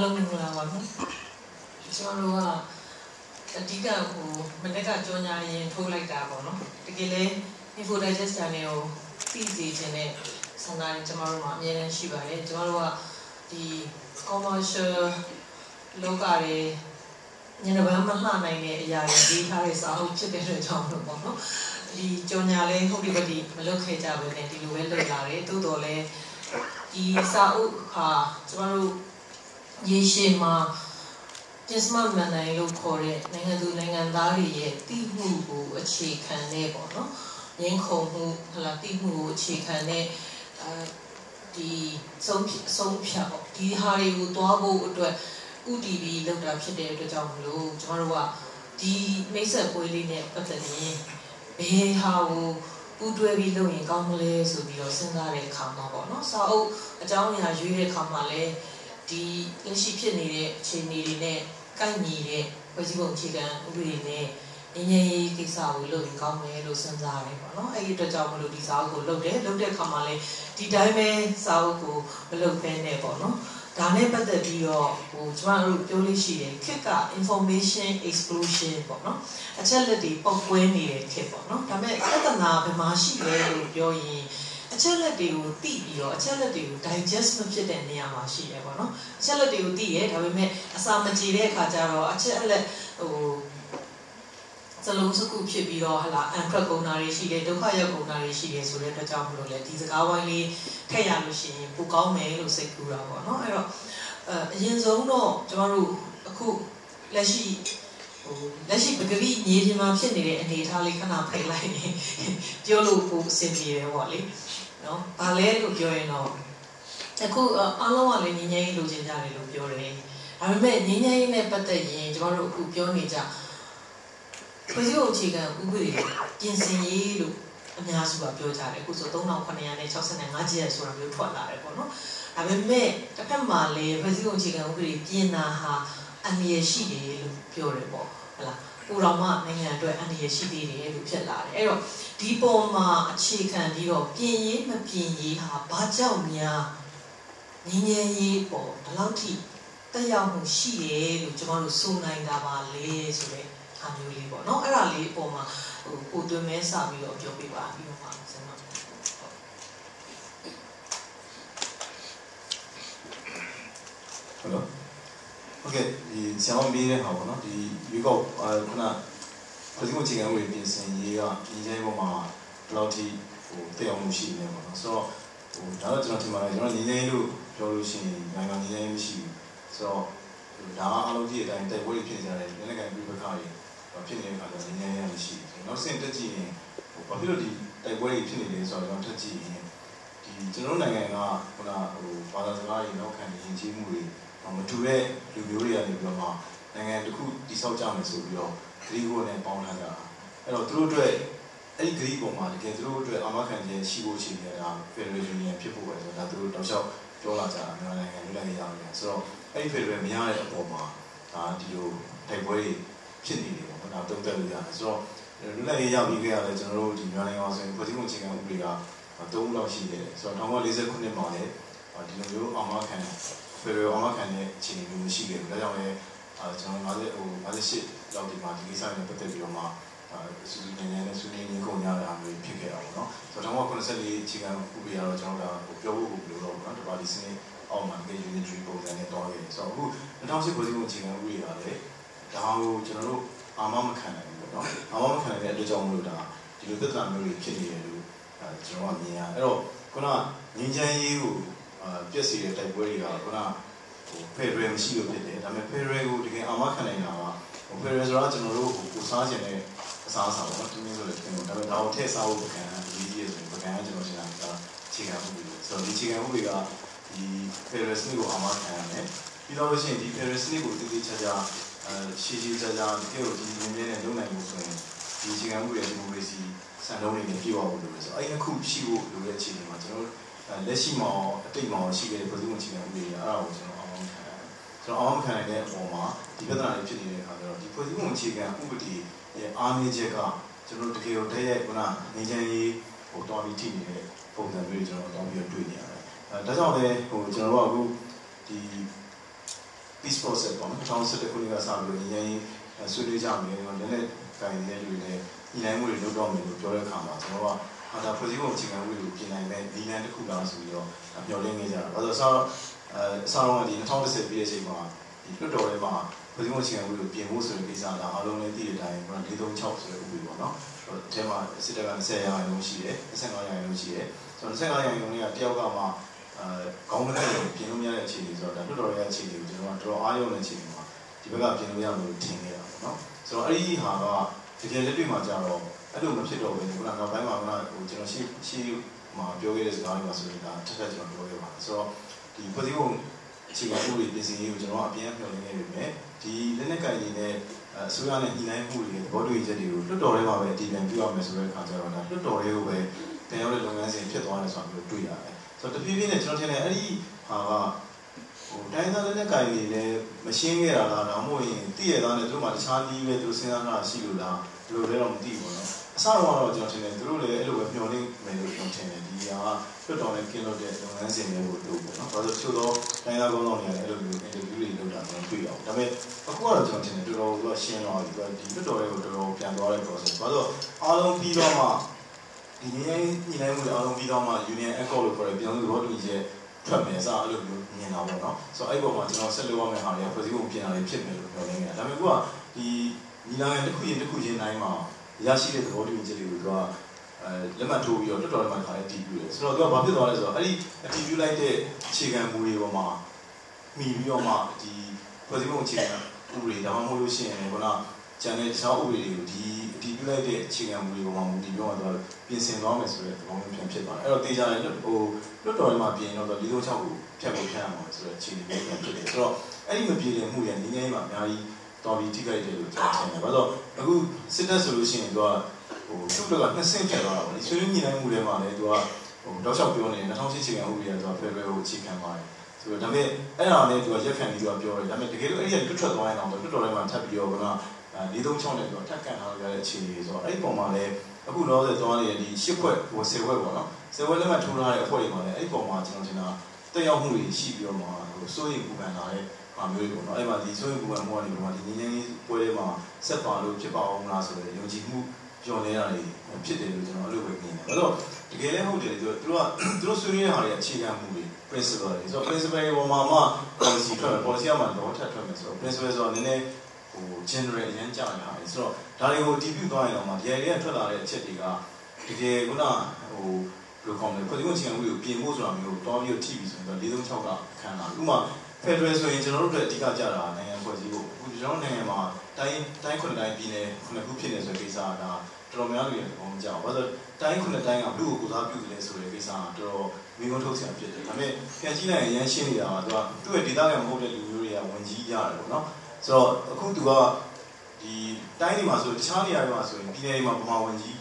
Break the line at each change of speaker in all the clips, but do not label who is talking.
အားလုံးမင်္ဂလာပါနော်ကျွန်တော်တို့ကအဓိကဟိုမနေ့ကကြောညာရင်ထုတ်လိုက်တာပေါ့နော်တကယ်လဲ Info Digest Channel ကိုသိစေခြင်းနဲ့ဆန္ဒနဲ့ကျွန်တော်တို့မှာအများကြီးရှိပါတယ်ကျွန်တော်တို့ကဒီ commercial လောကတွေညနေပိုင်းမလှနိုင်တဲ့အရာတွေရေးထားတဲ့စာအုပ်ဖြစ်တဲ့အတွက်ကြောင့်လို့ပေါ့နော်ဒီကြောညာလဲဟုတ်ဒီပတိမလုပ်ခဲ့ကြဘဲနဲ့ဒီလိုပဲလုပ်လာတယ်တိုးတော်လဲဒီစာအုပ်ဟာကျွန်တော်တို့ ရေရှည်မှာတင်စမမန်နိုင်လို့ခေါ်တဲ့နိုင်ငံသူနိုင်ငံသားတွေရဲ့တည်မှုကိုအခြေခံနေပေါ့နော်ငင်းခုံမှုဟလာတည်မှုကိုအခြေခံတဲ့အဲဒီဆုံးဆုံးဖြတ်ပေါ့ဒီဟာတွေကိုတွားဖို့အတွက်ဥတီဗီလောက်တာဖြစ်တဲ့အတွက်ကြောင့်မလို့ကျွန်တော်တို့ကဒီမိတ်ဆက်ပွဲလေးနဲ့ပတ်သက်ရင်ဘယ်ဟာကိုပူးတွဲပြီးလုပ်ရင်ကောင်းမလဲဆိုပြီးတော့စဉ်းစားတဲ့အခါမှာပေါ့နော်စာအုပ်အကြောင်းအရာရွေးတဲ့အခါမှာလည်း ဒီလက်ရှိဖြစ်နေတဲ့အခြေအနေတွေနဲ့ကိုက်ညီတဲ့ဖွဲ့စည်းပုံအခြေခံဥပဒေနဲ့ငင်းငယ်ရေးကိစ္စကိုလုပ်ရင်ကောင်းမယ်လို့စဉ်းစားရတယ်ပေါ့နော်အဲ့ဒီအတွက်ကြောင့်မလို့ဒီစာအုပ်ကိုလုပ်တယ်လုပ်တဲ့အခါမှာလည်းဒီတိုင်းပဲစာအုပ်ကိုမလုပ်ဘဲနဲ့ပေါ့နော်ဒါနဲ့ပတ်သက်ပြီးတော့ဟိုကျမတို့ပြောလို့ရှိတယ်ခက်က information explosion ပေါ့နော်အချက်လက်တွေပေါက်ကွဲနေတဲ့ခက်ပေါ့နော်ဒါပေမဲ့ပြဿနာဘယ်မှာရှိလဲလို့ပြောရင်အ ချက်လက်တွေကိုသိပြီးတော့အချက်လက်တွေကို digest မဖြစ်တဲ့နေရာမှာရှိရပေါ့နော်အချက်လက်တွေကိုသိရဲဒါပေမဲ့အစာမကြေတဲ့အခါကျတော့အချက်လက်ဟိုစလုံးစခုဖြစ်ပြီးတော့ဟလာအန်ဖရက်ကုန်တာတွေရှိတယ်ဒုက္ခရောက်ကုန်တာတွေရှိတယ်ဆိုတဲ့အတွက်ကြောင့်မလို့လေဒီစကားဝိုင်းလေးထည့်ရလို့ရှိရင်ပိုကောင်းမယ်လို့စိတ်ကူတာပေါ့နော်အဲ့တော့အရင်ဆုံးတော့ကျွန်တော်တို့အခုလက်ရှိဟိုလက်ရှိပကတိညီဒီမှာဖြစ်နေတဲ့အနေအထားလေးခဏဖိတ်လိုက်နေပြောလို့ပိုအဆင်ပြေတယ်ပေါ့လေ နော်ဘာလဲလို့ပြောရင်တော့အခုအားလုံးကလည်းညီငယ်ကြီးလိုချင်ကြတယ်လို့ပြောတယ်ဒါပေမဲ့ညီငယ်ကြီးနဲ့ပတ်သက်ရင်ကျွန်တော်တို့အခုပြောနေကြဖွဲ့စည်းပုံအခြေခံဥပဒေပြင်ဆင်ရေးလို့အများစုကပြောကြတယ်အခုဆို3965ကျပ်ဆိုတာမျိုးထွက်လာတယ်ပေါ့နော်ဒါပေမဲ့တစ်ဖက်မှာလည်းဖွဲ့စည်းပုံအခြေခံဥပဒေပြင်တာဟာအမြဲရှိတယ်လို့ပြောတယ်ပေါ့ဟုတ်လား ကိုတော်မှနိုင်ငံအတွက်အန္တရာယ်ရှိသေးတယ်လို့ဖြစ်လာတယ်အဲ့တော့ဒီပေါ်မှာအခြေခံပြီးတော့ပြင်ရေးမပြင်ရေးဟာဘာကြောင့်များငင်းငယ်ရေးပေါ်ဒီလောက်ထိတက်ရောက်မှုရှိတယ်လို့ကျွန်တော်တို့ဆိုနိုင်တာပါလေဆိုတဲ့အားမျိုးလေးပေါ့နော်အဲ့ဒါလေးအပေါ်မှာဟိုကိုတွင်မဲစပြီးတော့ပြောပြပါပြီးတော့မှဆက်မှာ
ဟုတ်လား ဟုတ်ကဲ့ဒီဆရာမမေးတဲ့ဟာပေါ့နော်ဒီရွေးကောက်ခုနပြည်သူ့အခြေခံဥပဒေပြင်ဆင်ရေးကဒီကျိုင်းပေါ်မှာဘယ်လောက်ထိဟိုတည်အောင်မှုရှိနေမှာနော်ဆိုတော့ဟိုဒါတော့ကျွန်တော်ထင်ပါတယ်ကျွန်တော်ညီငယ်လို့ပြောလို့ရှိရင်နိုင်ငံညီငယ်မရှိဘူးဆိုတော့ဒါကအလုပ်ကြီးအတိုင်းတိုက်ပွဲတွေဖြစ်ကြတယ်လက်နက်ကင်ပြပခါတွေဖြစ်နေတဲ့အခါကျတော့ညီငယ်ရမရှိဘူးနောက်ဆင့်တက်ကြည့်ရင်ဟိုဘာဖြစ်လို့ဒီတိုက်ပွဲတွေဖြစ်နေလဲဆိုတော့ကျွန်တော်တက်ကြည့်ရင်ဒီကျွန်တော်နိုင်ငံကဟိုဟိုဘာသာစကားတွေနောက်ခံရင်ကျေးမှုတွေ မတူတဲ့လူမျိုးတွေကနေပြီးတော့မှနိုင်ငံတစ်ခုတည်ဆောက်ကြမယ်ဆိုပြီးတော့ဂရီကိုနဲ့ပေါင်းထားကြတာအဲ့တော့သူတို့အတွက်အဲ့ဒီဂရီပုံမှာတကယ်သူတို့အတွက်အာမခံခြင်းရှိဖို့ရှိနေတာ Federation ဖြစ်ဖို့ပဲဆိုတော့ဒါသူတို့တောက်လျှောက်ပြောလာကြတာမြန်မာနိုင်ငံလူလိုက်ရအောင်ဆိုတော့အဲ့ဒီ Federation မရတဲ့အပေါ်မှာဒါဒီလိုတိုက်ပွဲတွေဖြစ်နေတယ်ပေါ့နော်ဒါတုံ့တက်လို့ရတယ်ဆိုတော့လူလိုက်ရေးရောက်ပြီးခဲ့ရတယ်ကျွန်တော်တို့ဒီမြန်မာနိုင်ငံမှာဆိုရင်ဖွဲ့စည်းပုံအခြေခံဥပဒေကသုံးခုလောက်ရှိတယ်ဆိုတော့1949ခုနှစ်မှာလည်းဒီလိုမျိုးအောင်မခံ ဖယ်ဒရယ်အောင်မခံတဲ့အခြေအနေမျိုးမရှိခဲ့ဘူးဒါကြောင့်လည်းကျွန်တော်50ဟို58လောက်ဒီမှာဒီကိစ္စနဲ့ပတ်သက်ပြီးတော့မှစူးစူးညံ့ညံ့နဲ့ဆွေးနွေးနေကုန်ရတာမျိုးဖြစ်ခဲ့တာပေါ့နော်ဆိုတော့1994အခြေခံဥပဒေကတော့ကျွန်တော်တို့ပြောဖို့လို့တော့ပေါ့နော်တပါးဒီစနစ်အောက်မှာဒီ unitary ပုံစံနဲ့တွားခဲ့တယ်ဆိုတော့အခု2008ဖွဲ့စည်းပုံအခြေခံဥပဒေကလည်းဒါကိုကျွန်တော်တို့အာမမခံနိုင်ဘူးပေါ့နော်အာမမခံနိုင်တဲ့အတွက်ကြောင့်မလို့ဒါဒီလိုသစ္စာမျိုးတွေဖြစ်နေတယ်လို့ကျွန်တော်ကမြင်ရအဲ့တော့ခုနငင်းချမ်းရေးကို ပြည့်စည်တဲ့တိုက်ပွဲတွေကခုနဟိုဖယ်ဒရယ်မရှိလို့ဖြစ်တယ်ဒါပေမဲ့ဖယ်ဒရယ်ကိုတကယ်အာမခံနိုင်တာကဟိုဖယ်ဒရယ်ဆိုတာကျွန်တော်တို့ဟိုကိုစားခြင်းနဲ့အစားအစာပေါ့နော်သူမျိုးဆိုလည်းပြင်လို့ဒါပေမဲ့ဒါကိုထည့်စားဖို့ပကံအရေးကြီးဆိုရင်ပကံကကျွန်တော်ရှင်းတာကအခြေခံမှုတွေဆိုတော့ဒီအခြေခံမှုတွေကဒီဖယ်ဒရယ်စနစ်ကိုအာမခံရတယ်ပြီးတော့လို့ရှိရင်ဒီဖယ်ဒရယ်စနစ်ကိုတည်တည်ချာချာအဲရှည်ရှည်ကြာကြာတကယ်လို့ဒီနည်းနည်းနဲ့လုပ်နိုင်မှုဆိုရင်ဒီအခြေခံမှုရဲ့ဒီမိုကရေစီစံနှုန်းတွေနဲ့ပြည့်ဝဖို့လိုတယ်ဆိုတော့အဲ့ဒီခုရှိဖို့လိုတဲ့အခြေအနေမှာကျွန်တော်တို့ လက်ရှိမှာအတိတ်မှာရှိခဲ့တဲ့ပြည်သူ့အခြေခံဥပဒေအဲ့ဒါကိုကျွန်တော်အောင်ခံရတယ်ကျွန်တော်အောင်ခံနိုင်တဲ့အပေါ်မှာဒီပြဿနာတွေဖြစ်နေတဲ့အခါကျတော့ဒီပြည်သူ့အခြေခံဥပဒေရဲ့အားနည်းချက်ကကျွန်တော်တို့တကယ်ကိုတည့်ရဲ့ခုနနေချမ်းရေးဟိုတော်ပြီးထိနေတဲ့ပုံစံမျိုးတွေကျွန်တော်တော်ပြီးတွေ့နေရတယ်အဲဒါကြောင့်လည်းဟိုကျွန်တော်တို့ကအခုဒီ peace process ပေါ့နော်2017ခုနှစ်ကစပြီးတော့ညီညီဆွေးနွေးကြမယ်။လည်းလည်းကိုင်နေတဲ့လူတွေလည်းညီနိုင်မှုတွေလုပ်တော့မယ်လို့ပြောတဲ့အခါမှာကျွန်တော်က အာဒါဖွဲ့စည်းပုံအခြေခံဥပဒေကိုပြင်နိုင်မဲ့ဒီလန်တစ်ခုလားဆိုပြီးတော့မျှော်လင့်နေကြတာ။ဘာလို့ဆိုတော့အဲအစားတော့ဒီ2010ပြည့်တဲ့အချိန်မှာဒီလွတ်တော်ထဲမှာဖွဲ့စည်းပုံအခြေခံဥပဒေကိုပြင်ဖို့ဆိုတဲ့ကိစ္စဒါအားလုံးလည်းသိတဲ့အတိုင်းကျွန်တော်436ဆိုတဲ့ဥပဒေပေါ့နော်။အဲ့တော့အဲမှာစစ်တပ်က20ရာခိုင်နှုန်းရှိတယ်25ရာခိုင်နှုန်းရှိတယ်။ဆိုတော့25ရာခိုင်နှုန်းကတယောက်ကမှအဲခေါင်းမနဲ့ပြင်လို့မရတဲ့အခြေအနေဆိုတော့ဒါလွတ်တော်ရဲ့အခြေအနေကိုကျွန်တော်ကတော်တော်အားရုံတဲ့အခြေအနေမှာဒီဘက်ကပြင်လို့ရမှာလို့ထင်နေတာပေါ့နော်။ဆိုတော့အဲ့ဒီဟာကတကယ်လက်တွေ့မှာကြတော့ အဲ့လိုမဖြစ်တော့ဘူးခုနကနောက်ပိုင်းမှာကဟိုကျွန်တော်ရှိရှိမှာပြောခဲ့တဲ့စကားတွေမှာဆိုရင်ဒါတစ်ထပ်ကျွန်တော်ပြောခဲ့ပါတယ်ဆိုတော့ဒီဖွဲ့စည်းပုံအခြေခံဥပဒေပြင်ဆင်ရေးကိုကျွန်တော်အပြင်းအထန်လုပ်နေနေပြီမဲ့ဒီလက်နက်ကင်ရေးနဲ့အစိုးရနဲ့ညီနိုင်မှုတွေသဘောတူညီချက်တွေကိုလွတ်တော်ထဲမှာပဲအတည်ပြန်ပြုရမယ်ဆိုတဲ့အခါကျတော့ဒါလွတ်တော်တွေကိုပဲတင်ရောက်တဲ့လုပ်ငန်းစဉ်ဖြစ်သွားတယ်ဆိုတာမျိုးတွေ့ရတယ်ဆိုတော့တဖြည်းဖြည်းနဲ့ကျွန်တော်ထင်တယ်အဲ့ဒီဟာကဟိုတိုင်းသားလက်နက်ကင်တွေလည်းမရှင်းခဲ့တာလားဒါမှမဟုတ်ရင်တည့်ရသားနဲ့သူတို့မှတခြားနည်းပဲသူစဉ်းစားတာရှိလို့လားဘယ်လိုလဲတော့မသိဘူးเนาะ အစတော့ကျွန်တော်ထင်တယ်သူတို့လည်းအဲ့လိုပဲမျှော်လင့်မယ်လို့ကျွန်တော်ထင်တယ်ဒီဟာကလွတ်တော်နဲ့ကင်းလို့တဲ့လုပ်ငန်းစဉ်တွေကိုလုပ်ပေါ့နော်။ဘာလို့ချို့တော့တိုင်းသားကောင်းဆောင်တွေကလည်းအဲ့လိုမျိုး interview တွေလုပ်တာကျွန်တော်တွေ့ရအောင်။ဒါပေမဲ့အခုကတော့ကျွန်တော်ထင်တယ်တော်တော်ကရှင်းတော့ဒီကဒီလွတ်တော်တွေကိုတော်တော်ပြန်သွားတဲ့ process ။ဘာလို့အားလုံးပြီးတော့မှဒီနည်းညီနိုင်မှုတွေအားလုံးပြီးတော့မှ union accord လို့ခေါ်တဲ့ပြည်သူ့ဘောတူညီချက်ထွက်မယ်စအဲ့လိုမျိုးမြင်တာပေါ့နော်။ဆိုတော့အဲ့ပေါ်မှာကျွန်တော်ဆက်လုပ်ရမယ့်ဟာတွေကဖွဲ့စည်းပုံပြင်တာတွေဖြစ်မယ်လို့ပြောနေတယ်။ဒါပေမဲ့ခုကဒီညီလာခံတစ်ခုချင်းတစ်ခုချင်းတိုင်းမှာ ရရှိတဲ့သဘောတူညီချက်တွေကိုသူကအဲလက်မှတ်ထိုးပြီးတော့တော်တော်လေးမှခါလေးတည်ပြတယ်ဆိုတော့သူကဘာဖြစ်သွားလဲဆိုတော့အဲ့ဒီအတည်ပြုလိုက်တဲ့အခြေခံမူတွေပေါ်မှာမိပြီးတော့မှဒီဖွဲ့စည်းပုံအခြေခံဥပဒေဒါမှမဟုတ်လို့ရှိရင်ခုနကျန်တဲ့တခြားဥပဒေတွေကိုဒီအတည်ပြုလိုက်တဲ့အခြေခံမူတွေပေါ်မှာမူတည်ပြီးတော့သူကပြင်ဆင်သွားမယ်ဆိုတဲ့သဘောမျိုးပြန်ဖြစ်သွားတယ်အဲ့တော့တေချာတယ်ဟိုလွတ်တော်ထဲမှာပြင်တော့၄၃၆ကိုဖြတ်ဖို့ဖြတ်ရမှာဆိုတဲ့အခြေအနေမျိုးပြန်ဖြစ်တယ်ဆိုတော့အဲ့ဒီမပြေလည်မှုရဲ့နည်းနည်းမှာအများကြီး တော်ပြီးထိခိုက်တယ်လို့ကျွန်တော်ထင်တယ်။ဘာလို့အခုစစ်တပ်ဆိုလို့ရှိရင်သူကဟိုသူ့ဘက်ကနှစ်ဆင့်ဖြစ်သွားတာပေါ့လေ။ဆွေးနွေးညှိနှိုင်းမှုတွေမှာလည်းသူကဟိုတောက်လျှောက်ပြောနေ2008ချိန်ကဥပဒေကသူကဖယ်ဖယ်ကိုအခြေခံပါတယ်။ဆိုတော့ဒါပေမဲ့အဲ့ဒါနဲ့သူကရက်ခံပြီးသူကပြောတယ်။ဒါပေမဲ့တကယ်လို့အဲ့ဒီကတွတ်ထွက်သွားရင်တော့တွတ်တော်ထဲမှာထပ်ပြီးတော့က436နဲ့သူကထပ်ကန်ထားရတဲ့အခြေအနေဆိုတော့အဲ့ဒီပုံမှာလည်းအခုတော့ဆက်သွားနေတဲ့ဒီ10ခွက်ဟို10ခွက်ပေါ့နော်။10ခွက်လက်မှတ်ထိုးထားတဲ့အဖွဲ့တွေမှာလည်းအဲ့ဒီပုံမှာကျွန်တော်ထင်တာ တက်ရောက်မှုတွေရှိပြီးတော့မှဟိုစိုးရိမ်ပူပန်လာတဲ့ဟာမျိုးတွေပေါ့နော်အဲ့မှာဒီစိုးရိမ်ပူပန်မှုကနေပေါ့ဒီငင်းငင်းပွဲတွေမှာဆက်ပါလို့ဖြစ်ပါအောင်လားဆိုတဲ့ယုံကြည်မှုကြော်နေတာတွေဖြစ်တယ်လို့ကျွန်တော်အဲ့လိုပဲမြင်တယ်။အဲ့တော့တကယ်လည်းဟုတ်တယ်သူတို့ကသူတို့ဆွေးနွေးတဲ့ဟာတွေအခြေခံမှုတွေ principle တွေဆိုတော့ principle တွေပေါ်မှာမှ policy ထွက်မယ် policy ကမှတော့ထပ်ထွက်မယ်ဆိုတော့ principle ဆိုတော့နည်းနည်းဟို general အရင်ကြာနေတာလေဆိုတော့ဒါတွေကိုတည်ပြုသွားရင်တော့မှဒီ idea ထွက်လာတဲ့အချက်တွေကတကယ်ခုနဟို ဘယ်လိုခေါ်မလဲဖွဲ့စည်းပုံအခြေခံဥပဒေကိုပြင်ဖို့ဆိုတာမျိုးတော့ပြီးတော့ထိပြီဆိုရင်တော့436ကခံလာဥပမာ Federal ဆိုရင်ကျွန်တော်တို့အတွက်အဓိကကြတာနိုင်ငံဖွဲ့စည်းဖို့အခုကျွန်တော်နိုင်ငံမှာတိုင်းတိုင်းခုနှစ်တိုင်းပြည်နယ်ခုနှစ်ခုဖြစ်နေဆိုတဲ့ကိစ္စကဒါတော်တော်များများလူတွေသဘောမကျဘူး။ဘာလို့တိုင်းခုနှစ်တိုင်းကဘလူကိုကိုစားပြုတယ်ဆိုတဲ့ကိစ္စကတော်တော်မိငုံထုတ်ဆရာဖြစ်တယ်။ဒါပေမဲ့ပြန်ကြည့်လိုက်ရင်ရန်ရှင်းနေတာကသူကသူ့ရဲ့ဒေတာကမဟုတ်တဲ့လူမျိုးတွေကဝင်ကြီးရတယ်ပေါ့နော်။ဆိုတော့အခုသူကဒီတိုင်းတွေမှာဆိုတခြားနေရာတွေမှာဆိုရင်ပြည်နယ်တွေမှာဗမာဝင်ကြီး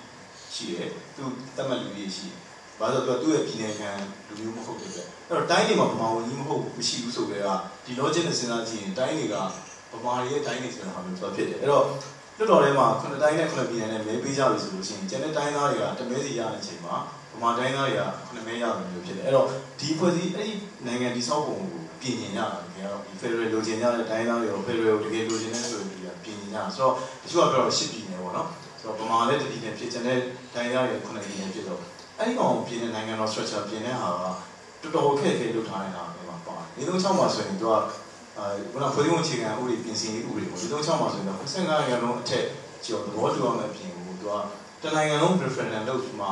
ရှိတယ်။သူတတ်မှတ်လူတွေရှိတယ်။ ဘာလို့လဲဆိုတော့သူ့ရဲ့ပြည်နယ်ခံလူမျိုးမဟုတ်တဲ့အတွက်အဲ့တော့တိုင်းတွေမှာဗမာဝင်ကြီးမဟုတ်မရှိဘူးဆိုကြတဲ့ကဒီ logic နဲ့စဉ်းစားကြည့်ရင်တိုင်းတွေကဗမာတွေရဲ့တိုင်းတွေဆိုတာဟာမျိုးသူဖြစ်တယ်အဲ့တော့လွတ်တော်ထဲမှာခုနှစ်တိုင်းနဲ့ခုနှစ်ပြည်နယ်နဲ့မဲပေးကြပြီဆိုလို့ရှိရင်ကျန်တဲ့တိုင်းသားတွေကတမဲစီရတဲ့အချိန်မှာဗမာတိုင်းသားတွေကခုနှစ်မဲရတယ်မျိုးဖြစ်တယ်အဲ့တော့ဒီဖွဲ့စည်းအဲ့ဒီနိုင်ငံဒီဆောက်ပုံကိုပြင်ញင်ရတာတကယ်တော့ဒီ Federal လိုချင်ကြတဲ့တိုင်းသားတွေရော Federal ကိုတကယ်လိုချင်တဲ့ဆိုပြီးပြင်ញင်ရဆိုတော့တချို့ကပြောတော့ရှစ်ပြည်နယ်ပေါ့နော်ဆိုတော့ဗမာလည်းတပြည်နယ်ဖြစ်ကျန်တဲ့တိုင်းသားတွေခုနှစ်ပြည်နယ်ဖြစ်တော့ အဲ့ဒီကောင်ပြင်တဲ့နိုင်ငံတော် structure ပြင်တဲ့ဟာကတော်တော်ခက်ခဲလုပ်ထားနေတာပဲမှာပါတယ်။ဒီလို6မှာဆိုရင်သူကအဲခုနဖွဲ့စည်းပုံအခြေခံဥပဒေပြင်ဆင်ရေးဥပဒေပေါ့ဒီလို6မှာဆိုရင်တော့15ရာခိုင်နှုန်းအထက်ကျော်သဘောတူအောင်လည်းပြင်ဖို့သူကတနိုင်ငံလုံး referendum လုပ်ပြီးမှ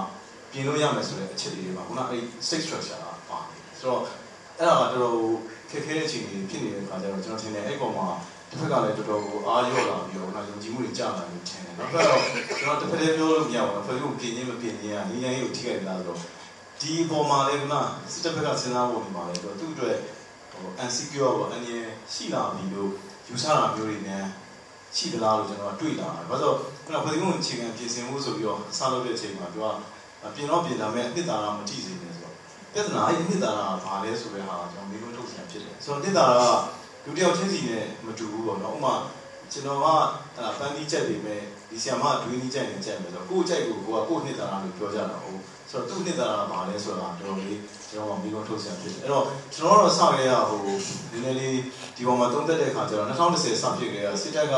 ပြင်လို့ရမယ်ဆိုတဲ့အခြေအနေတွေမှာခုနအဲ့ state structure ကပါတယ်။ဆိုတော့အဲ့ဒါကတော်တော်ခက်ခဲတဲ့အခြေအနေဖြစ်နေတဲ့အခါကျတော့ကျွန်တော်ထင်တယ်အဲ့ပေါ်မှာ တစ်ဖက်ကလည်းတော်တော်ကိုအားရော့လာပြီးတော့နောက်ယုံကြည်မှုတွေကျလာလို့ထင်တယ်။နောက်တစ်ခါတော့ကျွန်တော်တစ်ဖက်တည်းပြောလို့မရဘူး။ဖွဲ့စည်းပုံပြင်ခြင်းမပြင်ခြင်းကညီညာရေးကိုထိခိုက်လာတော့ဒီပေါ်မှာလည်းကစစ်တပ်ဘက်ကစဉ်းစားဖို့နေပါလေတော့သူ့အတွက်ဟို unsecure ပေါ့အနေရှိလာပြီလို့ယူဆတာမျိုးတွေနဲ့ရှိသလားလို့ကျွန်တော်တွေ့လာတယ်။ဘာလို့ခုနကပြည်သူ့အခြေခံပြင်ဆင်မှုဆိုပြီးတော့စလုပ်တဲ့အချိန်မှာသူကပြင်တော့ပြင်လာမဲ့အနှစ်သာရမထိစေနဲ့ဆိုတော့ပြဿနာရဲ့အနှစ်သာရဘာလဲဆိုတဲ့ဟာကျွန်တော်မိလို့ထုတ်ဆရာဖြစ်တယ်။ဆိုတော့အနှစ်သာရက လူတယောက်ချင်းစီနဲ့မတူဘူးပေါ့နော်။ဥပမာကျွန်တော်ကပန်းသီးချက်တွေမဲ့ဒီဆီယမကဒွေးနီးကြိုက်နေကြိုက်မယ်ဆိုတော့ကိုယ့်ကြိုက်ကိုကိုကကိုယ့်နှစ်သာရလို့ပြောကြတာဟုတ်ဆိုတော့သူ့နှစ်သာရဘာလဲဆိုတာတော်တော်လေးကျွန်တော်ကမိကုန်ထုတ်ဆရာဖြစ်တယ်အဲ့တော့ကျွန်တော်ကတော့စရဲရဟိုနည်းနည်းလေးဒီပေါ်မှာသုံးသက်တဲ့ခါကျတော့2010စဖြစ်ကြရစစ်တပ်က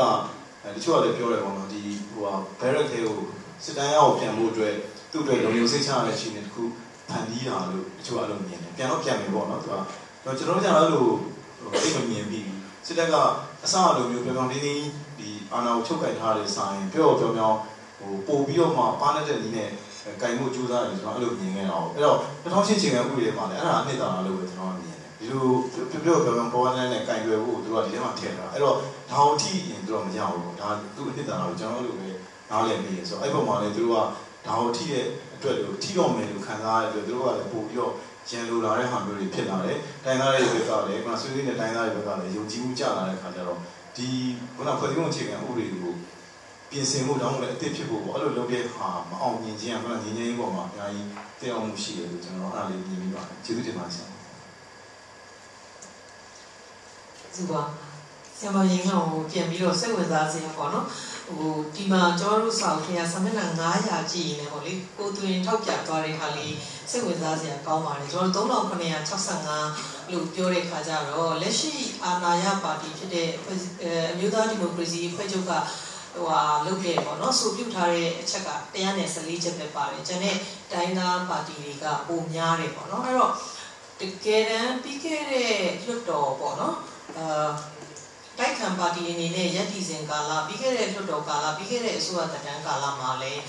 တချို့ကလည်းပြောတယ်ပေါ့နော်ဒီဟိုဟာ barrack ထဲကိုစစ်တမ်းရောက်ပြန်ဖို့အတွက်သူ့အတွက်လုံခြုံစိတ်ချရတဲ့အခြေအနေတစ်ခုဖန်တီးတာလို့တချို့အလုံးမြင်တယ်ပြန်တော့ပြန်မယ်ပေါ့နော်သူကတော့ကျွန်တော်တို့ကျတော့အဲ့လို အိမ်မမြင်ပြီးစစ်တပ်ကအစအလိုမျိုးပြောင်းတင်းတင်းဒီအာဏာကိုချုပ်ကိုင်ထားတဲ့ဆိုင်ပြောပြောပြောင်းဟိုပို့ပြီးတော့မှပါနေတဲ့နည်းနဲ့ကင်မှုကြိုးစားတယ်ကျွန်တော်အဲ့လိုမြင်ခဲ့တာပေါ့အဲ့တော့2008ချိန်ကဥပဒေမှာလည်းအဲ့ဒါအနှစ်သာရလို့ပဲကျွန်တော်မြင်တယ်ဒီလိုပြောပြောပြောပြောပေါ်နေတဲ့ကင်ရွယ်ဖို့သူကဒီထဲမှာထည့်တာအဲ့တော့ဒါအောင်ထိရင်သူကမရဘူးပေါ့ဒါသူ့အနှစ်သာရကိုကျွန်တော်တို့လည်းနားလည်ပြီးရဆိုတော့အဲ့ပုံမှာလည်းသူတို့ကဒါအောင်ထိတဲ့အတွက်လို့ထိတော့မယ်လို့ခံစားရတဲ့အတွက်သူတို့ကလည်းပို့ပြီးတော့ ရန်လိုလာတဲ့ဟာမျိုးတွေဖြစ်လာတယ်။တိုင်းသားတွေဘက်ကလည်းခုနဆွေးနွေးတဲ့တိုင်းသားတွေဘက်ကလည်းယုံကြည်မှုကျလာတဲ့ခါကျတော့ဒီခုနဖွဲ့စည်းပုံအခြေခံဥပဒေကိုပြင်ဆင်မှုတောင်းလည်းအသစ်ဖြစ်ဖို့ပေါ့အဲ့လိုလုပ်တဲ့ဟာမအောင်မြင်ခြင်းကခုနငြင်းငြင်းပေါ်မှာအများကြီးတည်အောင်မှုရှိတယ်လို့ကျွန်တော်အဲ့ဒါလေးမြင်ပြီးပါတယ်ကျေးဇူးတင်ပါတယ်ဆရာ
သူကဆရာမရင်းကောင်ကိုပြန်ပြီးတော့စိတ်ဝင်စားစေရပေါ့နော် ဟိုဒီမှာကျွန်တော်တို့စာအုပ်ထဲကဆမန900ကြည့်ရင်လည်းပေါ့လေကိုသွင်းထောက်ပြသွားတဲ့ခါလေးစိတ်ဝင်စားစရာကောင်းပါတယ်ကျွန်တော်တို့3965လို့ပြောတဲ့ခါကျတော့လက်ရှိအာဏာရပါတီဖြစ်တဲ့အမျိုးသားဒီမိုကရေစီဖွဲ့ချုပ်ကဟိုဟာလုပ်ခဲ့ပေါ့နော်ဆိုပြုထားတဲ့အချက်က114ချက်ပဲပါတယ်ကျန်တဲ့တိုင်းသားပါတီတွေကပုံများတယ်ပေါ့နော်အဲ့တော့တကယ်တမ်းပြီးခဲ့တဲ့လွတ်တော်ပေါ့နော်အာ တိုက်ခံပါတီအနေနဲ့ရက်တီစဉ်ကာလပြီးခဲ့တဲ့လွတ်တော်ကာလပြီးခဲ့တဲ့အစိုးရတပ်တန်းကာလမှာလည်း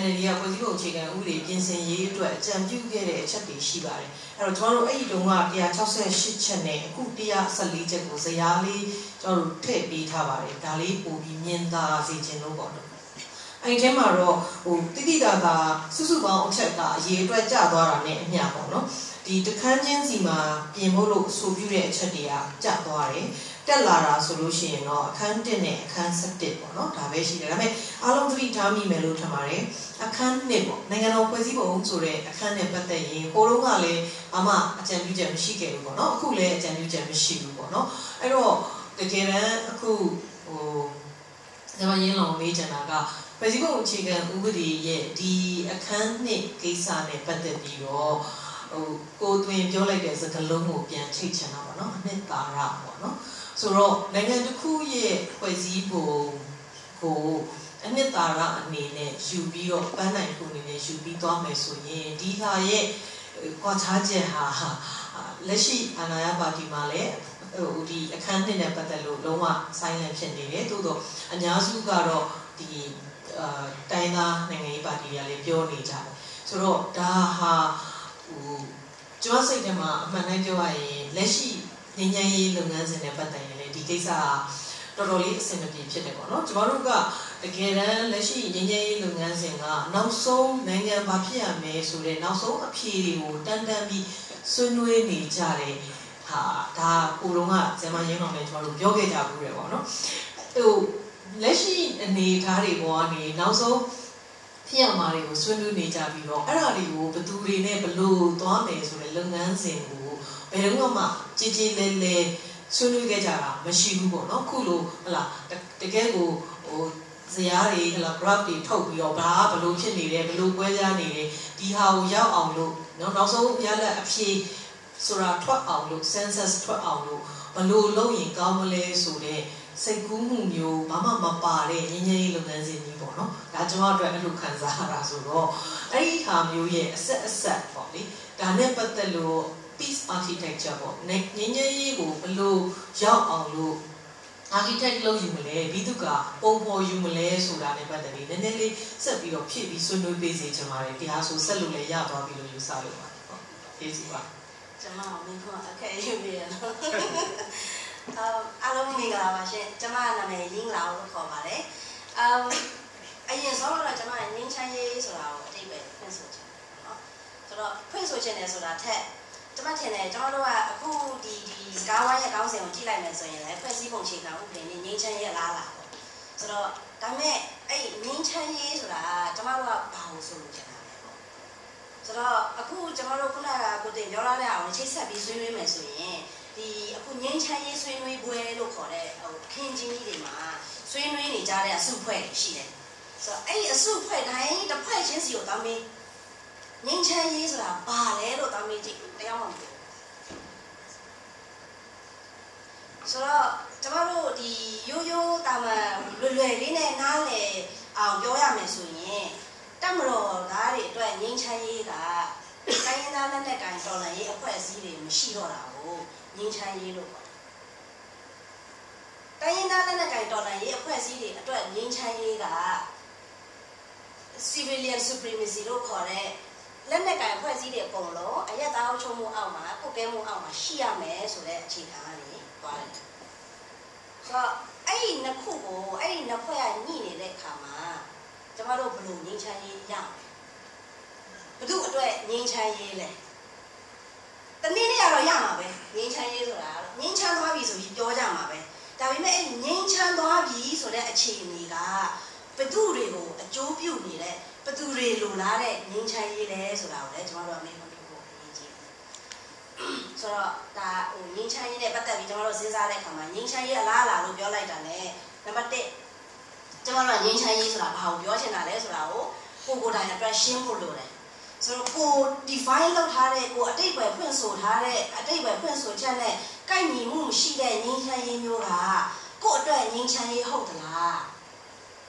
NLD ကဖွဲ့စည်းပုံအခြေခံဥပဒေပြင်ဆင်ရေးအတွက်အကြံပြုခဲ့တဲ့အချက်တွေရှိပါတယ်။အဲ့တော့ကျွန်တော်တို့အဲ့ဒီတုန်းက168ချက်နဲ့အခု114ချက်ကိုဇယားလေးကျွန်တော်တို့ထည့်ပေးထားပါတယ်။ဒါလေးပို့ပြီးမြင်သာစေခြင်းလို့ပေါ့နော်။အဲ့ဒီထဲမှာတော့ဟိုတိတိတာတာစုစုပေါင်းအချက်ကအရေးအတွက်ကျသွားတာနဲ့အမျှပေါ့နော်။ဒီတခန်းချင်းစီမှာပြင်ဖို့လို့ဆိုပြတဲ့အချက်တွေကကျသွားတယ်။ တက်လာတာဆိုလို့ရှိရင်တော့အခန်း1နဲ့အခန်း7ပေါ့နော်ဒါပဲရှိတယ်ဒါပေမဲ့အားလုံးသတိထားမိမယ်လို့ထင်ပါတယ်အခန်း1ပေါ့နိုင်ငံတော်ဖွဲ့စည်းပုံဆိုတဲ့အခန်းနဲ့ပတ်သက်ရင်ဟိုတုန်းကလည်းအမအကြံပြုချက်မရှိခဲ့ဘူးပေါ့နော်အခုလည်းအကြံပြုချက်မရှိဘူးပေါ့နော်အဲ့တော့တကယ်တမ်းအခုဟိုဇမရင်းလောင်မေးချင်တာကဖွဲ့စည်းပုံအခြေခံဥပဒေရဲ့ဒီအခန်း1ကိစ္စနဲ့ပတ်သက်ပြီးတော့ ဟိုကိုသွင်ပြောလိုက်တဲ့စကားလုံးကိုပြန်ချိတ်ချင်တာပေါ့နော်အနှစ်သာရပေါ့နော်ဆိုတော့နိုင်ငံတစ်ခုရဲ့ဖွဲ့စည်းပုံကိုအနှစ်သာရအနေနဲ့ယူပြီးတော့ပန်းနိုင်ခုအနေနဲ့ယူပြီးသွားမယ်ဆိုရင်ဒီဟာရဲ့ကွာခြားချက်ဟာလက်ရှိအာဏာရပါတီမှာလည်းဟိုဒီအခန်းနှစ်နဲ့ပတ်သက်လို့လုံးဝ silent ဖြစ်နေတယ်သို့တော့အများစုကတော့ဒီအာတိုင်းသားနိုင်ငံရေးပါတီတွေကလည်းပြောနေကြတယ်ဆိုတော့ဒါဟာ ဟိုကျွန်တော်စိတ်ထဲမှာအမှန်တမ်းပြောရရင်လက်ရှိငញ្ញမ်းရေးလုပ်ငန်းစဉ်နဲ့ပတ်သက်ရင်လည်းဒီကိစ္စကတော်တော်လေးအဆင်မပြေဖြစ်တယ်ပေါ့နော်ကျမတို့ကတကယ်တမ်းလက်ရှိငញ្ញမ်းရေးလုပ်ငန်းစဉ်ကနောက်ဆုံးနိုင်ငံဘာဖြစ်ရမလဲဆိုတဲ့နောက်ဆုံးအဖြေတွေကိုတန်တန်ပြီးဆွေးနွေးနေကြတယ်ဟာဒါကိုတော့ကဇမရင်းအောင်လည်းကျမတို့ပြောခဲ့ကြဘူးတယ်ပေါ့နော်ဟိုလက်ရှိအနေအထားတွေပေါ်ကနေနောက်ဆုံး ဖြစ်ရမှာတွေကိုဆွေးနွေးနေကြပြီးတော့အဲ့ဒါတွေကိုဘယ်သူတွေနဲ့ဘယ်လိုသွားမယ်ဆိုတဲ့လုပ်ငန်းစဉ်ကိုဘယ်တော့မှကြည်ကြည်လဲလဲဆွေးနွေးခဲ့ကြတာမရှိဘူးပေါ့နော်ခုလိုဟလာတကယ်ကိုဟိုဇယားတွေဟလာ graph တွေထုတ်ပြီးတော့ဘာဘလို့ဖြစ်နေတယ်ဘလို့ပွဲကြနေတယ်ဒီဟာကိုရောက်အောင်လို့နော်နောက်ဆုံးရလက်အဖြေဆိုတာထွက်အောင်လို့ census ထွက်အောင်လို့ဘလို့လုပ်ရင်ကောင်းမလဲဆိုတဲ့ စိတ်ကူးမှုမျိုးဘာမှမပါတဲ့ငင်းငင်းလုပ်ငန်းစဉ်ကြီးပေါ့နော်ဒါကျွန်တော်အတွက်အဲ့လိုခံစားရတာဆိုတော့အဲ့ဒီဟာမျိုးရဲ့အဆက်အဆက်ပေါ့လေဒါနဲ့ပတ်သက်လို့ peace architecture ပေါ့ငင်းငင်းရေးကိုဘလို့ရောက်အောင်လို့ architect လုပ်ယူမလဲဘိသူကပုံဖော်ယူမလဲဆိုတာနဲ့ပတ်သက်ပြီးနည်းနည်းလေးဆက်ပြီးတော့ဖြစ်ပြီးဆွေးနွေးပေးစေချင်ပါတယ်တရားဆိုဆက်လို့လည်းရသွားပြီလို့ယူဆလို့ပါဟုတ်ကျေးဇူးပါ
ကျွန်မမင်းကအခက်အခဲပြရတော့ အာအားလုံးမင်္ဂလာပါရှင်ကျွန်မနာမည်လင်းလာလို့ခေါ်ပါတယ်အမ်အရင်ဆုံးတော့ကျွန်မငင်းချမ်းရေးဆိုတာကိုအတိတ်ပဲဖွင့်ဆိုချင်တယ်เนาะဆိုတော့ဖွင့်ဆိုချင်တယ်ဆိုတာထက်ကျွန်မထင်တယ်ကျွန်တော်တို့ကအခုဒီဒီစကားဝိုင်းရဲ့ကောင်းစဉ်ကိုကြည့်လိုက်မယ်ဆိုရင်လည်းဖွဲ့စည်းပုံခြေခံဥပဒေနဲ့ငင်းချမ်းရေးလားလားပေါ့ဆိုတော့ဒါမဲ့အဲ့ငင်းချမ်းရေးဆိုတာကျွန်တော်တို့ကဘာလို့ဆိုလို့ချင်တာလဲပေါ့ဆိုတော့အခုကျွန်တော်တို့ခုနကကိုတင်ပြောလာတဲ့အောင်ချိတ်ဆက်ပြီးဆွေးနွေးမယ်ဆိုရင် ဒီအခုငင်းချမ်းရေးဆွေးနွေးပွဲလို့ခေါ်တဲ့ဟိုခင်းချင်းကြီးတွေမှာဆွေးနွေးနေကြတဲ့အစုဖွဲ့ရှိတယ်ဆိုတော့အဲ့ဒီအစုဖွဲ့တိုင်းတစ်ဖွဲ့ချင်းစီကိုတောင်းပြီးငင်းချမ်းရေးဆိုတာဘာလဲလို့တောင်းပြီးကြည့်တရားမှမသိဘူးဆိုတော့ကျမတို့ဒီရိုးရိုးတာမန်လွယ်လွယ်လေးနဲ့နားလည်အောင်ပြောရမယ်ဆိုရင်တမတော်သားတွေအတွက်ငင်းချမ်းရေးကတိုင်းရင်းသားလက်နက်ကိုင်တော်လှန်ရေးအဖွဲ့အစည်းတွေမရှိတော့တာကို ငင်းချမ်းရေးလို့ပေါ့တိုင်းရင်းသားလက်နက်ကိုင်တော်လှန်ရေးအဖွဲ့အစည်းတွေအတွက်ငင်းချမ်းရေးက civilian supremacy လို့ခေါ်တဲ့လက်နက်ကင်အဖွဲ့အစည်းတွေအကုန်လုံးအရက်သားအုပ်ချုပ်မှုအောက်မှာကုတ်ကဲမှုအောက်မှာရှိရမယ်ဆိုတဲ့အခြေခံကနေသွားတယ်။ဆိုတော့အဲ့ဒီနှစ်ခုကိုအဲ့ဒီနှစ်ဖွဲ့ကညှိနေတဲ့အခါမှာကျမတို့ဘယ်လိုငြိမ်းချမ်းရေးရမလဲ။ဘယ်သူအတွက်ငြိမ်းချမ်းရေးလဲ။တနည်းနဲ့က တော့ရမှာပဲငြိမ်းချမ်းရေးဆိုတာငြိမ်းချမ်းသွားပြီဆိုပြီးပြောကြမှာပဲ။ဒါပေမဲ့အဲ့ငြိမ်းချမ်းသွားပြီဆိုတဲ့အခြေအနေကဘသူတွေကိုအကျိုးပြုနေတဲ့ဘသူတွေလိုလားတဲ့ငင်းချမ်းရေးလဲဆိုတာကိုလည်းကျွန်တော်တို့အမေတို့ပြောဖို့အရေးကြီးတယ်။ဆိုတော့ဒါဟိုငင်းချမ်းရေးနဲ့ပတ်သက်ပြီးကျွန်တော်တို့စဉ်းစားတဲ့အခါမှာငင်းချမ်းရေးအလားအလာလို့ပြောလိုက်တာနဲ့နံပါတ်1ကျွန်တော်တို့ငင်းချမ်းရေးဆိုတာဘာကိုပြောချင်တာလဲဆိုတာကိုကိုကိုယ်တိုင်အတွက်ရှင်းဖို့လိုတယ်။ ဆိုတော့ကို define လုပ်ထားတဲ့ကိုအတိတ်ပဲဖွင့်ဆိုထားတဲ့အတိတ်ပဲဖွင့်ဆိုချက်နဲ့ကိုက်ညီမှုမရှိတဲ့ငင်းချမ်းရေးမျိုးကကို့အတွက်ငင်းချမ်းရေးဟုတ်သလား။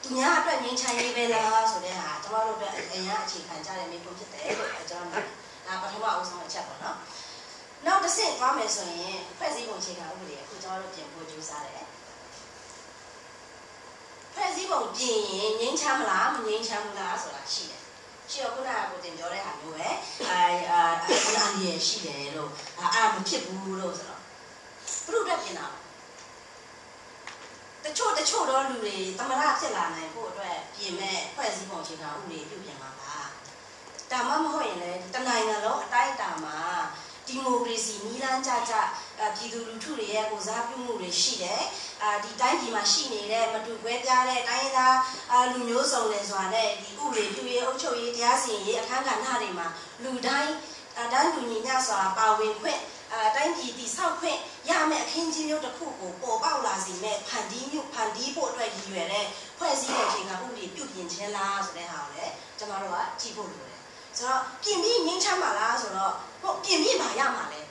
သူများအတွက်ငင်းချမ်းရေးပဲလားဆိုတဲ့ဟာကျွန်တော်တို့အတွက်အရင်အခြေခံကြတဲ့မိဖို့ဖြစ်တယ်လို့ကျွန်တော်ဒါပထမအဦးဆုံးအချက်ပေါ့နော်နောက်တစ်ဆင့်သွားမယ်ဆိုရင်ဖွဲ့စည်းပုံအခြေခံဥပဒေအခုကျွန်တော်တို့ပြင်ဖို့ကြိုးစားတယ်ဖွဲ့စည်းပုံပြင်ရင်ငင်းချမ်းမလားမငင်းချမ်းဘူးလားဆိုတာရှိတယ် ရှိတော့ခုနကကိုတင်ပြောတဲ့ဟာမျိုးပဲအာအာအန်ဒီရရှိတယ်လို့အာမဖြစ်ဘူးလို့ဆိုတော့ဘုရုတက်ပြင်တာတချို့တချို့တော့လူတွေတမရဖြစ်လာနိုင်ဖို့အတွက်ပြင်မဲ့ဖွဲ့စည်းပုံအခြေခံဥပဒေပြုပြင်မှာပါဒါမှမဟုတ်ရင်လည်းတနိုင်ငံလုံးအတိုင်းအတာမှာ ဒီမိုကရေစီနီးလန်းကြကြပြည်သူလူထုတွေရဲ့ကိုစားပြုမှုတွေရှိတယ်အာဒီတိုင်းပြည်မှာရှိနေတဲ့မတူကွဲပြားတဲ့တိုင်းရင်းသားလူမျိုးစုံတွေဆိုတာနဲ့ဒီဥပဒေပြုရေးအုပ်ချုပ်ရေးတရားစီရင်ရေးအခမ်းကဏ္ဍတွေမှာလူတိုင်းအတန်းလူညီမျှစွာပါဝင်ခွင့်အတိုင်းပြည်တည်ဆောက်ခွင့်ရမယ့်အခင်းကြီးမျိုးတစ်ခုကိုပေါ်ပေါက်လာစေမဲ့ဖန်တီးမျိုးဖန်တီးဖို့အတွက်ရည်ရွယ်တဲ့ဖွဲ့စည်းတဲ့အခြေခံဥပဒေပြုပြင်ခြင်းလားဆိုတဲ့ဟာကိုလည်းကျွန်တော်တို့ကကြည့်ဖို့လိုတယ် ဆိုတော့ပြင်ပြီးငင်းချမ်းပါလားဆိုတော့ဟုတ်ပြင်ပြီးပါရမှာလဲ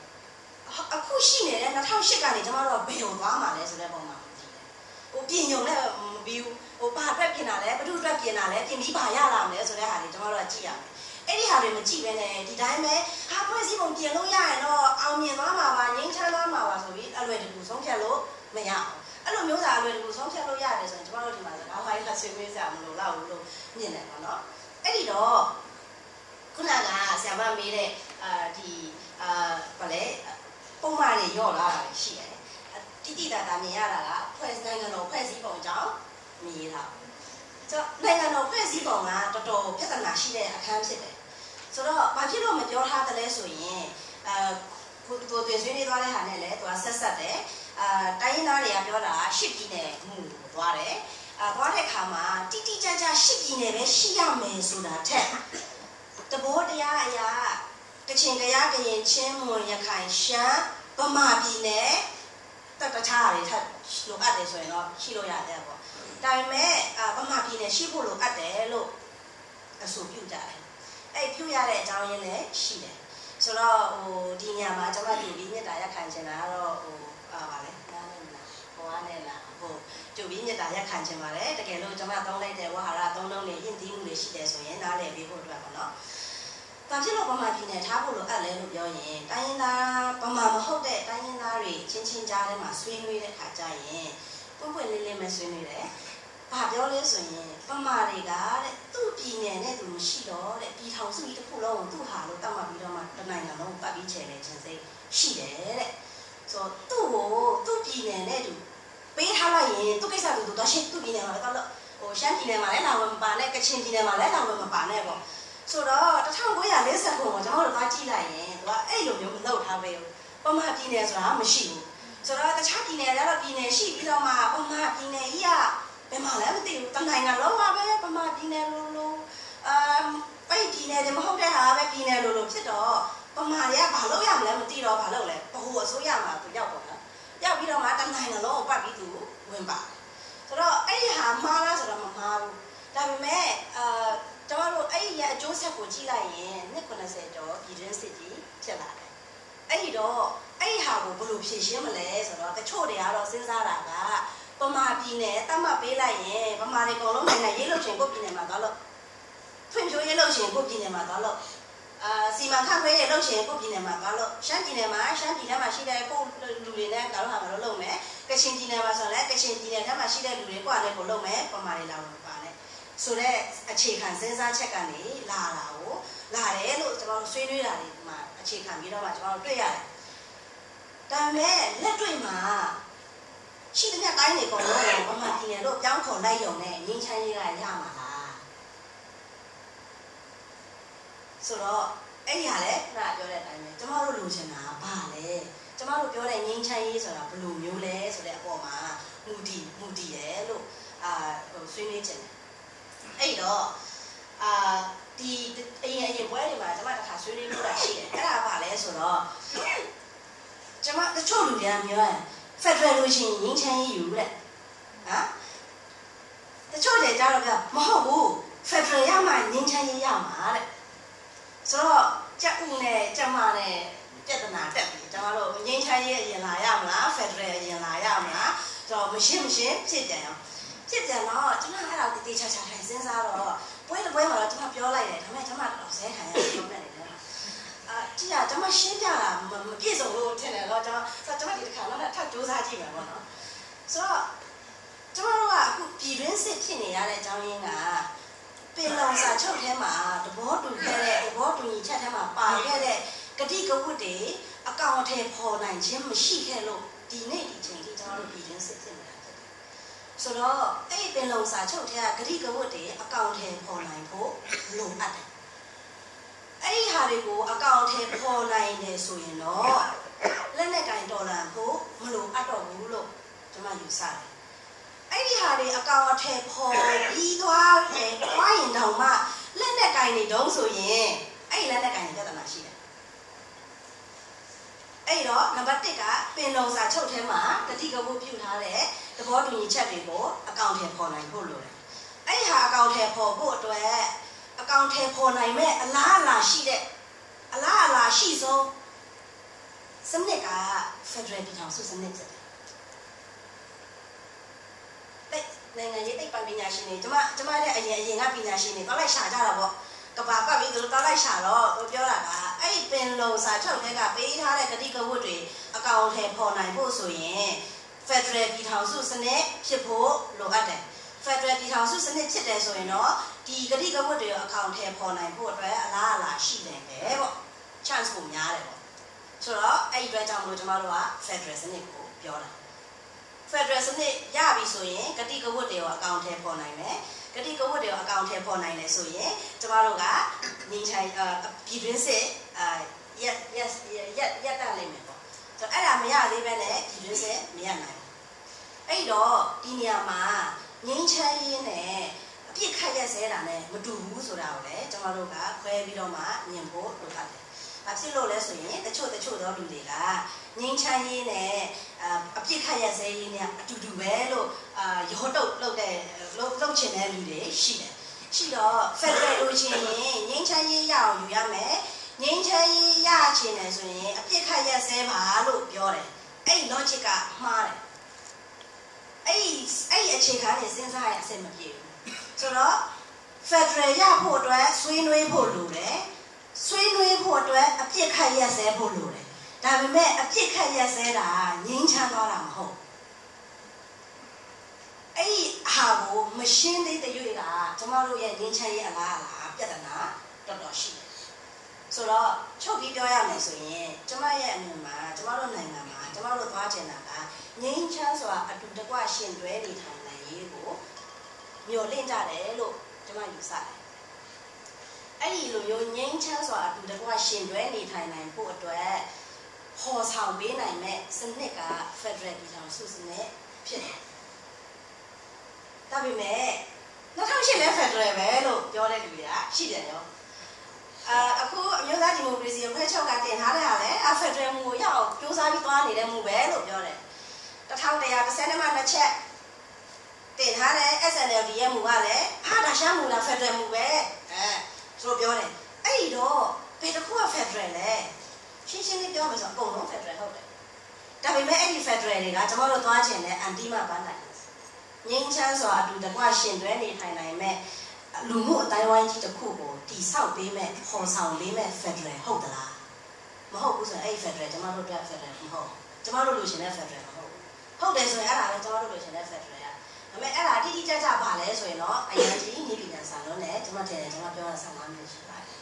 အခုရှိနေတဲ့2008ကနေကျွန်တော်တို့ဘယ်ကိုသွားမှာလဲဆိုတဲ့ပုံမှာကြည့်တယ်ဟိုပြင်ုံနဲ့မပြီးဘူးဟိုဘာအတွက်ပြင်တာလဲဘယ်သူအတွက်ပြင်တာလဲပြင်ပြီးပါရလာမလဲဆိုတဲ့ဟာတွေကျွန်တော်တို့ကကြည့်ရမယ်အဲ့ဒီဟာတွေမကြည့်ပဲနဲ့ဒီတိုင်းပဲဟာဖွဲ့စည်းပုံပြင်လို့ရရင်တော့အောင်မြင်သွားမှာပါငင်းချမ်းသွားမှာပါဆိုပြီးအလွယ်တကူဆုံးဖြတ်လို့မရအောင်အဲ့လိုမျိုးသာအလွယ်တကူဆုံးဖြတ်လို့ရတယ်ဆိုရင်ကျွန်တော်တို့ဒီမှာစကားဝိုင်းလက်ဆွေးနွေးစရာမလိုတော့ဘူးလို့မြင်တယ်ပေါ့နော်အဲ့ဒီတော့ ခုနကဆရာမမေးတဲ့အာဒီအာဘာလဲပုံမှန်တွေရော့လာတာရှိတယ်တိတိတတ်တာမြင်ရတာကဖွဲ့နိုင်ငံတော်ဖွဲ့စည်းပုံအကြောင်းမြင်ရတာဆိုတော့နိုင်ငံတော်ဖွဲ့စည်းပုံကတော်တော်ပြဿနာရှိတဲ့အခန်းဖြစ်တယ်ဆိုတော့ဘာဖြစ်လို့မပြောထားသလဲဆိုရင်အဲကိုကိုသွေးဆွေးနေသွားတဲ့ဟာနဲ့လည်းသူကဆက်ဆက်တယ်အာတိုင်းရင်းသားတွေကပြောတာရှစ်ပြည်နယ်မှုသွားတယ်အာသွားတဲ့အခါမှာတိတိကျကျရှစ်ပြည်နယ်ပဲရှိရမယ်ဆိုတာထက် တဘောတရားအရာကချင်တရားကရင်ချင်းမွန်ရခိုင်ရှမ်းဗမာပြည်နယ်တတခြားတွေထပ်လိုအပ်တယ်ဆိုရင်တော့ရှိလို့ရတယ်ပေါ့ဒါပေမဲ့အာဗမာပြည်နယ်ရှိဖို့လိုအပ်တယ်လို့အဆိုပြုကြတယ်အဲ့ပြုရတဲ့အကြောင်းရင်းလည်းရှိတယ်ဆိုတော့ဟိုဒီညမှာကျွန်မဒီပြီးမြစ်တာရက်ခံချင်တာကတော့ဟိုအာပါလေနားနဲ့လားဟိုကနေလားဟိုကျုပ်ပြီးမြစ်တာရက်ခံချင်ပါတယ်တကယ်လို့ကျွန်မတောင်းလိုက်တဲ့ဝါဟာရသုံးလုံးနဲ့ယဉ်တီးမှုတွေရှိတယ်ဆိုရင်နားလည်ပြီးဖို့အတွက်ပေါ့နော် ဘာဖြစ်လို့ဗမာပြည်နယ်ထားဖို့လိုအပ်လဲလို့ပြောရင်တိုင်းရင်းသားဗမာမဟုတ်တဲ့တိုင်းရင်းသားတွေချင်းချင်းကြားထဲမှာဆွေးနွေးတဲ့ခါကျရင်ပွင့်ပွင့်လင်းလင်းပဲဆွေးနွေးတယ်ဘာပြောလဲဆိုရင်ပမာတွေကတဲ့သူ့ပြည်နယ်နဲ့သူမရှိတော့တဲ့ပြည်ထောင်စုကြီးတစ်ခုလုံးကိုသူ့ဟာလို့တတ်မှတ်ပြီးတော့မှတနိုင်ငံလုံးကိုပတ်ပြီးချယ်နေခြင်းစိတ်ရှိတယ်တဲ့ဆိုတော့သူ့ကိုသူ့ပြည်နယ်နဲ့သူပေးထားလိုက်ရင်သူ့ကိစ္စသူတို့တော့ရှင်းသူ့ပြည်နယ်မှာလည်းတော့ဟိုရှမ်းပြည်နယ်မှာလည်းလာဝင်မပါနဲ့ကချင်ပြည်နယ်မှာလည်းလာဝင်မပါနဲ့ပေါ့ ဆိုတော့1940ခုမှာကျွန်တော်တို့သွားကြည့်လိုက်ရင်သူကအဲ့လိုမျိုးမလုပ်ထားပဲပမာပြည်နယ်ဆိုတာမရှိဘူးဆိုတော့တခြားပြည်နယ်တွေကတော့ပြည်နယ်ရှိပြီးတော့မှပမာပြည်နယ်ကြီးကဘယ်မှာလဲမသိဘူးတနိုင်ငံလုံးပါပဲပမာပြည်နယ်လို့လို့အမ်ပိတ်ပြည်နယ်တွေမဟုတ်တဲ့ဟာပဲပြည်နယ်လို့လို့ဖြစ်တော့ပမာတွေကဘာလို့ရမလဲမသိတော့ဘာလို့လဲဘ ਹੁ အစိုးရမှာသူရောက်တော့လားရောက်ပြီးတော့မှတနိုင်ငံလုံးကိုပတ်ပြီးသူဝင်ပါတယ်ဆိုတော့အဲ့ဒီဟာမှားလားဆိုတော့မမှားဘူးတဒါပေမဲ့အာကျွန်တော်တို့ အဲ့ဒီရဲ့အကျိုးဆက်ကိုကြည့်လိုက်ရင်290ကျော်ပြည်တွင်းစစ်ကြီးဖြစ်လာတယ်အဲ့ဒီတော့အဲ့ဒီဟာကိုဘယ်လိုဖြေရှင်းမလဲဆိုတော့တချို့တွေကတော့စဉ်းစားတာကပမာပြည်နယ်တတ်မှတ်ပေးလိုက်ရင်ပမာတွေအကုန်လုံးနိုင်ငံရေးလို့ရှင်ကိုပြည်နယ်မှာသွားလို့ဖွံ့ဖြိုးရေးလို့ရှင်ကိုပြည်နယ်မှာသွားလို့အာစီမံခန့်ခွဲရေးလုပ်ရှင်ကိုပြည်နယ်မှာသွားလို့ရှမ်းပြည်နယ်မှာရှမ်းပြည်နယ်မှာရှိတဲ့ကိုလူတွေနဲ့ကတော့ဟာမလို့လုပ်မယ်ကချင်ပြည်နယ်မှာဆိုလည်းကချင်ပြည်နယ်ထဲမှာရှိတဲ့လူတွေကိုယ်လည်းကိုလုပ်မယ်ပမာတွေလာလို့ပါနဲ့ ဆိုတော့အခြေခံစဉ်းစားချက်ကနေလာတာကိုလာတယ်လို့ကျွန်တော်ဆွေးနွေးတာတွေမှာအခြေခံပြီးတော့မှကျွန်တော်တွေ့ရတယ်ဒါပေမဲ့လက်တွေ့မှာရှိတဲ့တိုင်းတွေအကုန်လုံးကိုပမာပြည်နယ်လို့ပြောင်းခေါ်လိုက်ရုံနဲ့ငင်းချမ်းရေးကရမှာလားဆိုတော့အဲ့ဒီဟာလည်းခုနပြောတဲ့အတိုင်းပဲကျမတို့လိုချင်တာဘာလဲကျမတို့ပြောတဲ့ငင်းချမ်းရေးဆိုတာဘယ်လိုမျိုးလဲဆိုတဲ့အပေါ်မှာမူတည်မူတည်တယ်လို့အာဟိုဆွေးနွေးချင်တယ် အဲ့တော့အာဒီအရင်အရင်ပွဲတွေမှာကျမတခါဆွေးနွေးလို့တာရှိတယ်အဲ့ဒါဘာလဲဆိုတော့ကျမတချို့လူတွေကပြောရင် Federal လို့ရှိရင်ငင်းချမ်းရေးယူတဲ့ဟမ်တချို့တွေကြတော့ပြောမဟုတ်ဘူး Federal ရမှငင်းချမ်းရေးရမှာတဲ့ဆိုတော့ကြက်ဥနဲ့ကြက်မနဲ့ပြဿနာတက်ပြီကျွန်တော်တို့ငင်းချမ်းရေးအရင်လာရမလား Federal အရင်လာရမလားဆိုတော့မရှင်းမရှင်းဖြစ်ပြန်အောင် ဖြစ်ပြန်တော့ကျွန်တော်အဲ့ဒါတတိချာချာထိုင်စဉ်းစားတော့ပွဲတစ်ပွဲမှာတော့ကျွန်တော်ပြောလိုက်တယ်ဒါပေမဲ့ကျွန်မတော့ဇဲခံရတယ်ပြောနေတယ်အာကြည့်ရကျွန်မရှင်းပြတာမပြည့်စုံလို့ထင်တယ်တော့ကျွန်တော်ဆိုတော့ကျွန်မဒီတစ်ခါတော့ထပ်စူးစမ်းကြည့်မယ်ပေါ့နော်ဆိုတော့ကျွန်တော်တို့ကအခုပြည်တွင်းစစ်ဖြစ်နေရတဲ့အကြောင်းရင်းကပင်လုံစာချုပ်ထဲမှာသဘောတူခဲ့တဲ့သဘောတူညီချက်ထဲမှာပါခဲ့တဲ့ကတိကဝတ်တွေအကောင်အထည်ဖော်နိုင်ခြင်းမရှိခဲ့လို့ဒီနေ့ဒီချိန်ထိကျွန်တော်တို့ပြည်တွင်းစစ်ဖြစ်နေတာဖြစ်တယ် ဆိုတော့အဲ့ဒီပင်လုံစာချုပ်ထဲကကတိကဝတ်တွေအကောင်အထည်ဖော်နိုင်ဖို့လိုအပ်တယ်အဲ့ဒီဟာတွေကိုအကောင်အထည်ဖော်နိုင်တယ်ဆိုရင်တော့လက်နဲ့ကင်တော်လန်ဖို့မလိုအပ်တော့ဘူးလို့ကျွန်မယူဆတယ်အဲ့ဒီဟာတွေအကောင်အထည်ဖော်ပြီးသွားတယ်။တွားရင်တောင်မှလက်နဲ့ကင်နေတုံးဆိုရင်အဲ့ဒီလက်နဲ့ကင်နေပြဿနာရှိတယ်။ အဲ့တော့နံပါတ်1ကပင်လုံစာချုပ်ထဲမှာတတိကဝတ်ပြုထားတဲ့သဘောတူညီချက်တွေကိုအကောင်အထည်ဖော်နိုင်ဖို့လိုတယ်။အဲ့ဒီဟာအကောင်အထည်ဖော်ဖို့အတွက်အကောင်အထည်ဖော်နိုင်မဲ့အလားအလာရှိတဲ့အလားအလာရှိဆုံးစနစ်က Federal ပြည်ထောင်စုစနစ်ဖြစ်တယ်။နိုင်ငံရေးသိပ္ပံပညာရှင်တွေကျမကျမနဲ့အရင်အရင်ကပညာရှင်တွေတော့လိုက်ရှာကြတာပေါ့ ကဘာပတ်ပြီးသူတို့တော့လိုက်ရှာတော့သူပြောတာကအဲ့ဒီပင်လုံစာချုပ်တွေကပေးထားတဲ့ကတိကဝတ်တွေအကောင်အထည်ဖော်နိုင်ဖို့ဆိုရင် Federal ပြည်ထောင်စုစနစ်ဖြစ်ဖို့လိုအပ်တယ် Federal ပြည်ထောင်စုစနစ်ဖြစ်တယ်ဆိုရင်တော့ဒီကတိကဝတ်တွေအကောင်အထည်ဖော်နိုင်ဖို့အတွက်အလားအလာရှိတယ်ပဲပေါ့ chance ကိုများတယ်ပေါ့ဆိုတော့အဲ့ဒီအတွက်ကြောင့်မလို့ကျမတို့က Federal စနစ်ကိုပြောတာ Federal စနစ်ရပြီဆိုရင်ဂတိကဝတ်တွေကိုအကောင့်ထဲပေါ်နိုင်မယ် ဂတိကဝတ်တွေကိုအကောင့်ထဲပေါ်နိုင်တယ်ဆိုရင်ကျမတို့ကညီချိုင်ပြည်တွင်းစစ်အာရက်ရက်ရက်ရက်တက်လိမ့်မယ်ပေါ့ဆိုတော့အဲ့ဒါမရသေးပဲနဲ့ပြည်တွင်းစစ်မရနိုင်ဘူးအဲ့တော့ဒီနေရာမှာငင်းချမ်းရင်းနဲ့အပြစ်ခတ်ရက်စဲတာနဲ့မတူဘူးဆိုတာကိုလည်းကျမတို့ကခွဲပြီးတော့မှမြင်ဖို့လိုအပ်တယ် ဘာဖြစ်လို့လဲဆိုရင်တချို့တချို့သောလူတွေကငင်းချမ်းရေးနဲ့အပြစ်ခတ်ရစဲရေးနဲ့အတူတူပဲလို့အာရောတုတ်လုပ်တဲ့လုပ်လုပ်ချင်တဲ့လူတွေရှိတယ်ရှိတော့ Federal လို့ချင်းရင်ငင်းချမ်းရေးရအောင်ယူရမယ်ငင်းချမ်းရေးရချင်တယ်ဆိုရင်အပြစ်ခတ်ရစဲပါလို့ပြောတယ်အဲ့ဒီ logic ကမှားတယ်အဲ့ဒီအဲ့ဒီအခြေခံနဲ့စဉ်းစားရအဆင်မပြေဘူးဆိုတော့ Federal ရဖို့အတွက်ဆွေးနွေးဖို့လိုတယ် ဆွေးနွေးဖို့အတွက်အပြစ်ခတ်ရက်စဲဖို့လိုတယ်။ဒါပေမဲ့အပြစ်ခတ်ရက်စဲတာငြင်းချမ်းသွားတာမဟုတ်။အဲ့ဒီဟာကိုမရှင်းသေးတဲ့ရွေးတာကျမတို့ရဲ့ငြင်းချမ်းရေးအလားအလာပြဿနာတော်တော်ရှိတယ်။ဆိုတော့ချုပ်ပြီးပြောရမယ်ဆိုရင်ကျမရဲ့အမြင်မှာကျမတို့နိုင်ငံမှာကျမတို့သွားချင်တာကငြင်းချမ်းစွာအတူတကွရှင်တွဲနေထိုင်နိုင်ရေးကိုမျှော်လင့်ကြတယ်လို့ကျမယူဆတယ်။ အဲ့ဒီလိုမျိုးငြိမ်းချမ်းစွာအတူတကွရှင်တွဲနေထိုင်နိုင်ဖို့အတွက်ဟောဆောင်ပေးနိုင်မဲ့စနစ်က Federal ပြည်ထောင်စုစနစ်ဖြစ်တယ်။ဒါပေမဲ့2008လဲ Federal ပဲလို့ပြောတဲ့လူတွေကရှိတယ်ရော။အာအခုအမျိုးသားဒီမိုကရေစီအဖွဲ့ချုပ်ကတင်ထားတဲ့ဟာလဲ Federal မူကိုရောက်စူးစမ်းပြီးသွားနေတဲ့မူပဲလို့ပြောတယ်။1130မှနှစ်ချက်တင်ထားတဲ့ SNLD ရဲ့မူကလည်းဟာဒါရှားမူလားဖက်ဒရယ်မူပဲအဲ သူတို့ပြောတယ်အဲ့ဒီတော့ဘယ်တစ်ခုကဖက်ဒရယ်လဲရှင်းရှင်းလေးပြောမယ်ဆိုအကုန်လုံးဖက်ဒရယ်ဟုတ်တယ်ဒါပေမဲ့အဲ့ဒီဖက်ဒရယ်တွေကကျွန်တော်တို့သွားချင်တဲ့အန်တီမပန်းနိုင်ငင်းချမ်းစွာအတူတကွရှင်တွဲနေထိုင်နိုင်မဲ့လူမှုအတိုင်းဝိုင်းကြီးတစ်ခုကိုတိဆောက်ပေးမဲ့ခေါ်ဆောင်ပေးမဲ့ဖက်ဒရယ်ဟုတ်သလားမဟုတ်ဘူးဆိုရင်အဲ့ဒီဖက်ဒရယ်ကျွန်တော်တို့အတွက်ဖက်ဒရယ်မဟုတ်ကျွန်တော်တို့လူရှင်တဲ့ဖက်ဒရယ်မဟုတ်ဟုတ်တယ်ဆိုရင်အဲ့ဒါပဲကျွန်တော်တို့လူရှင်တဲ့ဖက် ဒါပေမဲ့အဲ့ဒါတိတိကျကျပါလဲဆိုရင်တော့အရင်ကြီးနေပြည်တော်ဆာလွန်းနဲ့ကျွန်မတင်တယ်ကျွန်မပြောတာဆာလွန်းမျိုးရှိပါတယ်